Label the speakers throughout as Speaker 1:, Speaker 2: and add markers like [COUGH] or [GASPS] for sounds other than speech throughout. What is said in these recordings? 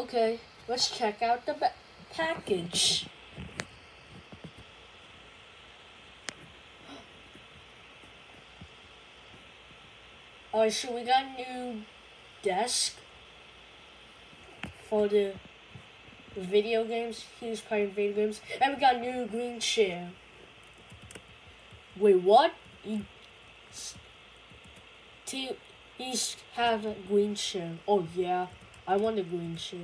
Speaker 1: Okay, let's check out the package. [GASPS] Alright, so we got a new desk for the video games. He was playing video games. And we got a new green chair. Wait, what? T, he's have a green chair. Oh yeah, I want a green chair.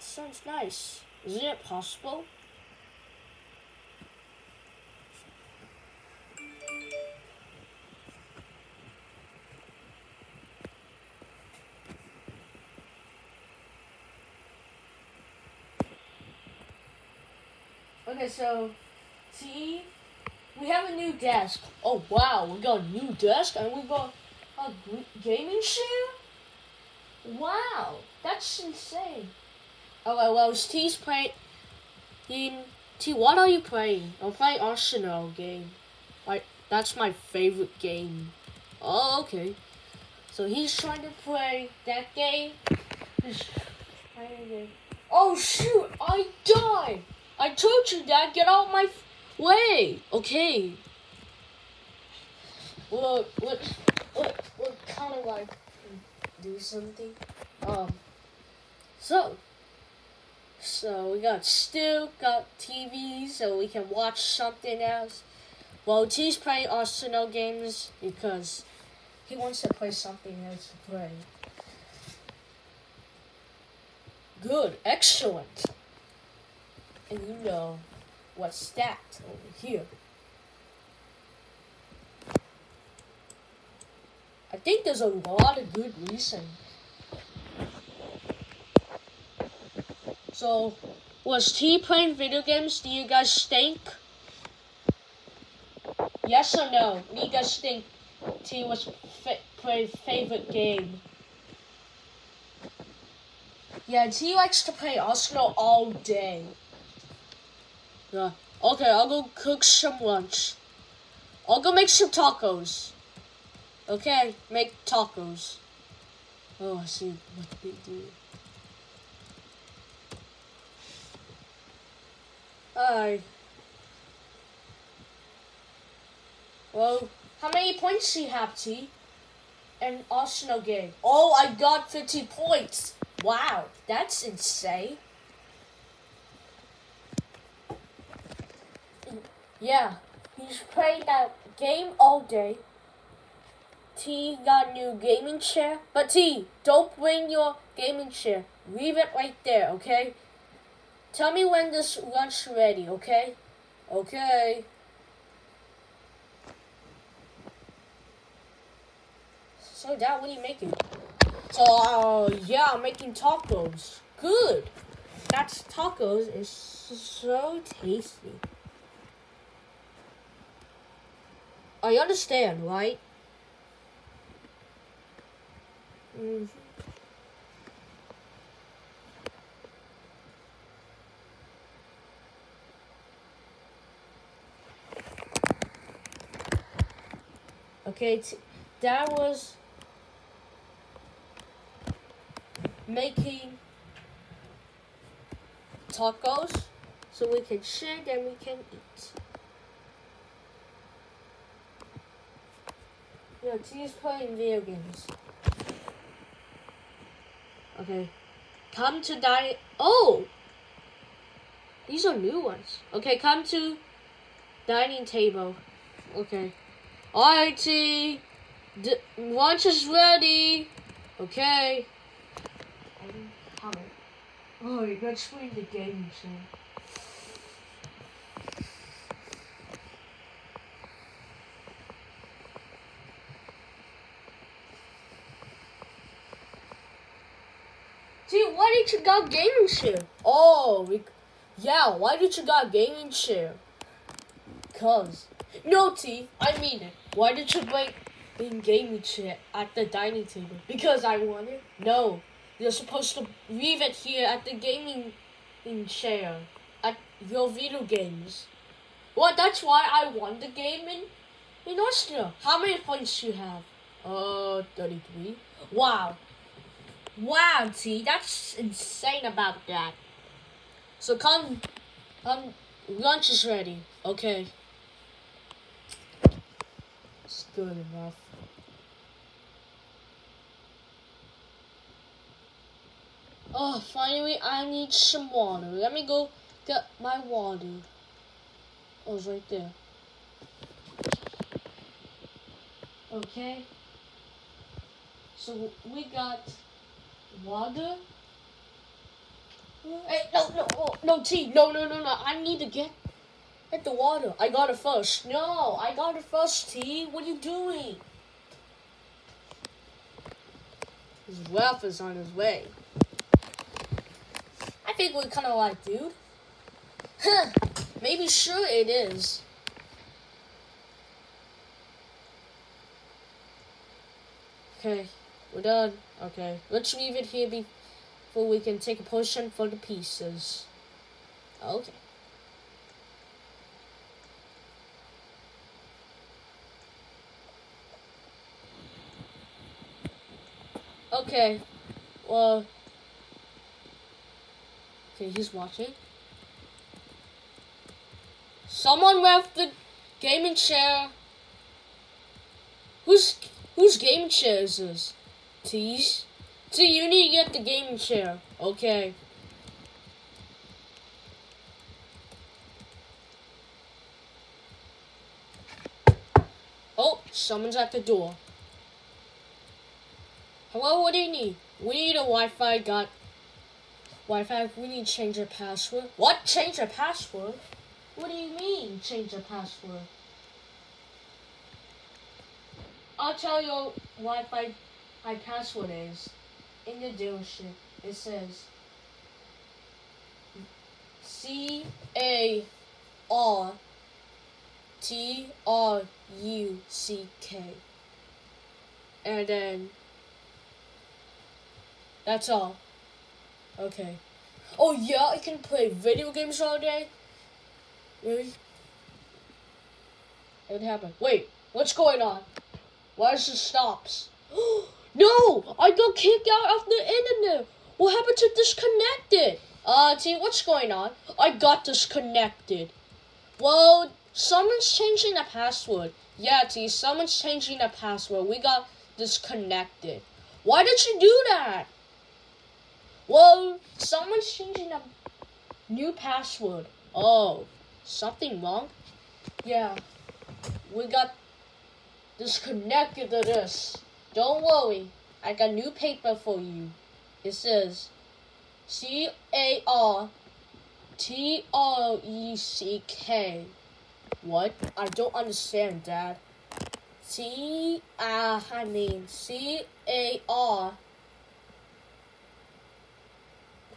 Speaker 1: Sounds nice. Is it possible? Okay, so see, we have a new desk. Oh wow, we got a new desk and we got a gaming chair. Wow, that's insane. Okay, well, T's playing. T, what are you playing? I'm playing Arsenal game. Like that's my favorite game. Oh, okay. So he's trying to play that game. Oh shoot! I died. I told you, Dad. Get out my way. Okay. Look, look, look, Kind of like do something. Um. So. So we got still got TV, so we can watch something else. Well, T's playing Arsenal games because he wants to play something else to play. Good, excellent. And you know what's stacked over here. I think there's a lot of good reason. So, was T playing video games? Do you guys think? Yes or no? Do you guys think T was fa- playing favorite game? Yeah, T likes to play Arsenal all day. Yeah. Okay, I'll go cook some lunch. I'll go make some tacos. Okay, make tacos. Oh, I see what they do. Hi. Well, how many points do you have, T? An Arsenal game. Oh, I got 50 points. Wow, that's insane. Yeah, he's played that game all day. T got new gaming chair. But T, don't bring your gaming chair. Leave it right there, okay? Tell me when this lunch ready, okay? Okay. So Dad, what are you making? So uh, yeah, I'm making tacos. Good. That's tacos is so tasty. I understand, right? Okay, that was making tacos so we can share then we can eat. Yeah, T's playing video games. Okay. Come to dining. Oh! These are new ones. Okay, come to dining table. Okay. Alright, T. D- lunch is ready. Okay. Oh, you got explain the game, so. See, why did you got gaming chair? Oh, we, yeah, why did you got gaming chair? Cause, no T, I mean it. Why did you bring in gaming chair at the dining table? Because I wanted? No, you're supposed to leave it here at the gaming in chair at your video games. Well, that's why I won the game in in Austria. How many points do you have? Uh, thirty-three. Wow, Wow, T, that's insane about that. So come, um, lunch is ready. Okay. It's good enough. Oh, finally, I need some water. Let me go get my water. Oh, it's right there. Okay. So we got water. Hey, no, no, oh, no, T, no, no, no, no. I need to get get the water. I got it first. No, I got it first, T. What are you doing? His wealth is on his way. I think we're kind of like, dude. Huh. Maybe sure it is. Okay. We're done. Okay, let's leave it here before we can take a potion for the pieces. Okay. Okay. Well. Okay, he's watching. Someone left the gaming chair. Whose whose gaming chair is this? T's. So you need to get the gaming chair. Okay. Oh, someone's at the door. Hello, what do you need? We need a Wi-Fi got Wi-Fi, we need to change your password. What? Change your password? What do you mean, change your password? I'll tell you Wi-Fi my password is in the dealership. It says C A R T R U C K. And then that's all. Okay. Oh yeah, I can play video games all day? Really? It happened. Wait, what's going on? Why is it stops? [GASPS] Oh, No! I got kicked out of the internet! What happened to disconnected? Uh, T, what's going on? I got disconnected. Well, someone's changing the password. Yeah, T, someone's changing the password. We got disconnected. Why did you do that? Well, someone's changing a new password. Oh, something wrong? Yeah, we got disconnected to this. Don't worry, I got new paper for you. It says C A R T R E C K. What? I don't understand, Dad. C uh, I mean C A R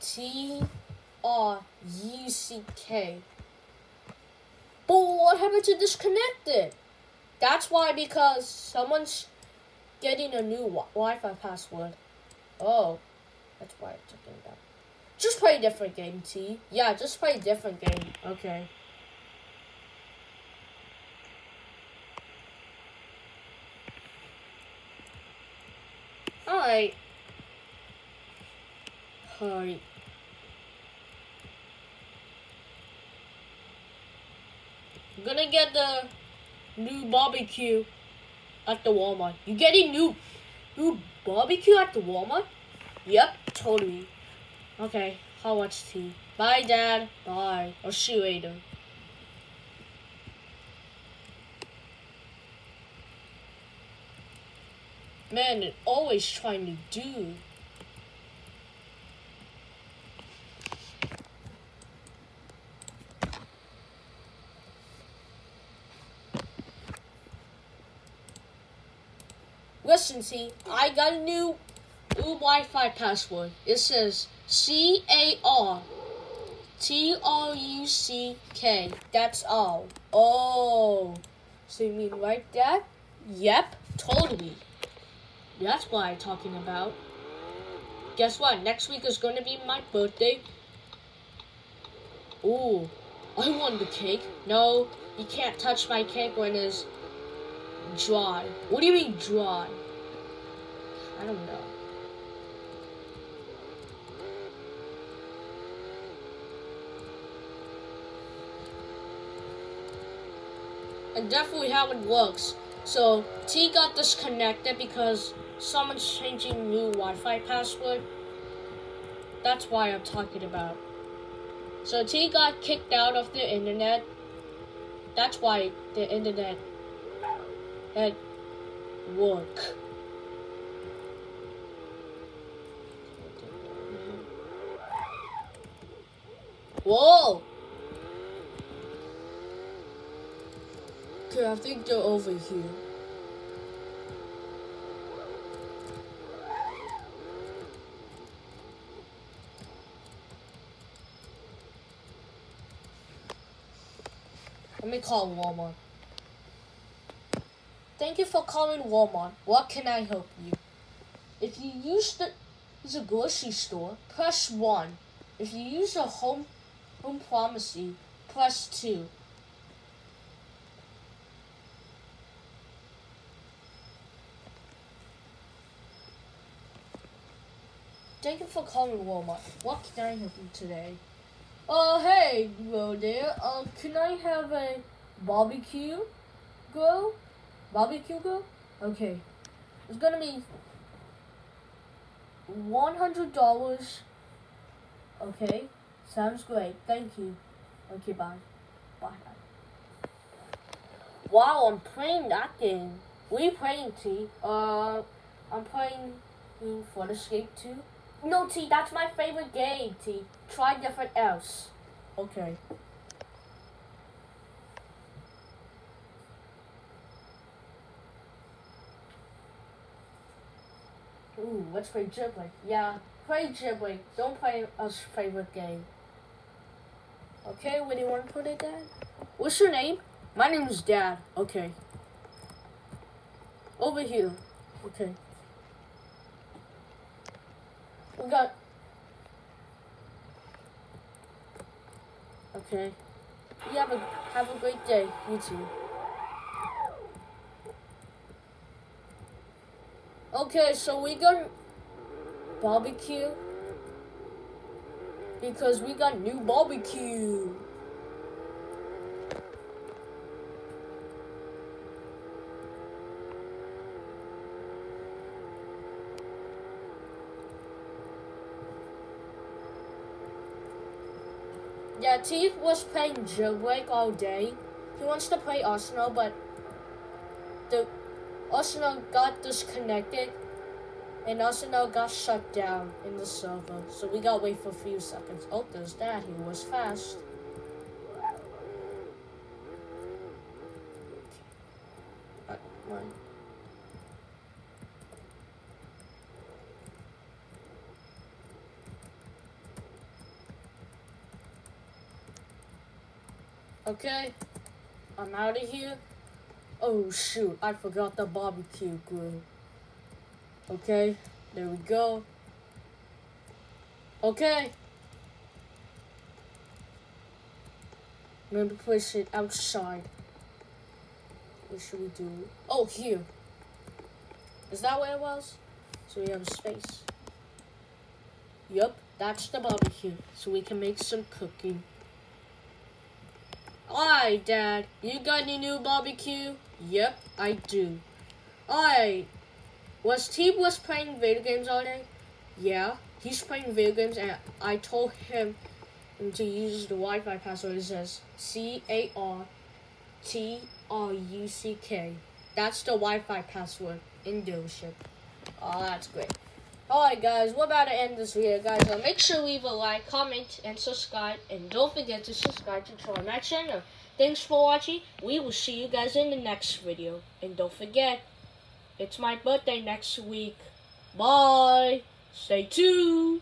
Speaker 1: T R U C K. But what happened to disconnect it? That's why because someone's getting a new Wi-Fi password. Oh, that's why I took it back. Just play a different game, T. Yeah, just play a different game. Okay. Alright. Alright. I'm gonna get the new barbecue at the Walmart. You getting new new barbecue at the Walmart? Yep, totally. Okay, I'll watch T. Bye, Dad. Bye. I'll see you later. Man, always trying to do. Listen, see, I got a new, new Wi-Fi password. It says C A R T R U C K. That's all. Oh, so you mean like that? Yep, totally. That's what I'm talking about. Guess what? Next week is going to be my birthday. Ooh, I want the cake. No, you can't touch my cake when it's dry? What do you mean dry? I don't know. and definitely how it works. So T got disconnected because someone's changing new Wi-Fi password. That's why I'm talking about. So T got kicked out of the internet. That's why the internet had work. Whoa! Okay, I think they're over here. Let me call Walmart. Thank you for calling Walmart. What can I help you? If you use the a grocery store, press one. If you use a home home pharmacy, press two. Thank you for calling Walmart. What can I help you today? Uh, hey, girl there. Uh, can I have a barbecue grill? Barbecue? Okay. It's gonna be $100. Okay. Sounds great. Thank you. Okay, bye. Bye. Wow, I'm playing that game. We playing, T? Uh, I'm playing for the Escape too. No, T, that's my favorite game, T. Try different else. Okay. Ooh, let's play Jailbreak. Yeah, play Jailbreak. Don't play us favorite game. Okay, where do you want to put it, Dad? What's your name? My name is Dad. Okay. Over here. Okay. We got... Okay. You have a, have a great day. You too. Okay, so we got barbecue because we got new barbecue. Yeah, T was playing Jailbreak all day. He wants to play Arsenal, but the Arsenal got disconnected and Arsenal got shut down in the server. So we gotta wait for a few seconds. Oh, there's that. He was fast. Okay, I'm out of here. Oh shoot, I forgot the barbecue grill. Okay, there we go. Okay. Maybe push it outside. What should we do? Oh, here. Is that where it was? So we have a space. Yup, that's the barbecue. So we can make some cooking. Alright, Dad. You got any new barbecue? Yep, I do. Alright. Was T was playing video games all day? Yeah, he's playing video games, and I told him to use the Wi-Fi password. It says C A R T R U C K. That's the Wi-Fi password in dealership. Oh, that's great. Alright guys, we're about to end this video guys. Uh, make sure leave a like, comment, and subscribe. And don't forget to subscribe to Troy channel. Thanks for watching. We will see you guys in the next video. And don't forget, it's my birthday next week. Bye. Stay tuned.